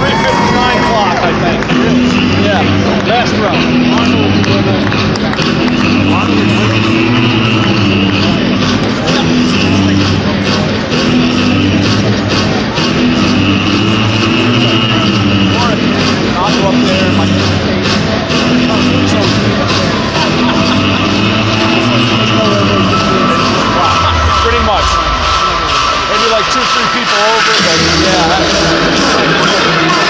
359 o'clock, I think. Yeah, last row. like two, three people over, but yeah.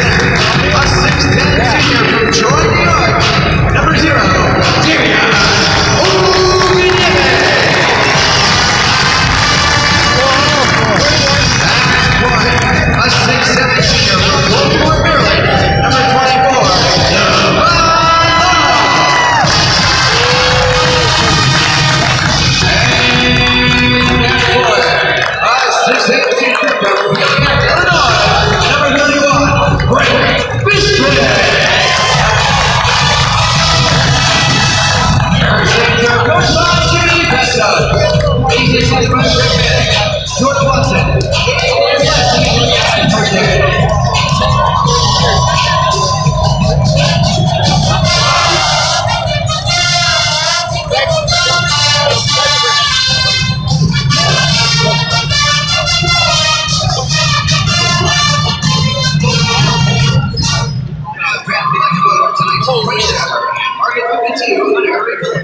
a 6'10 senior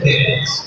parents.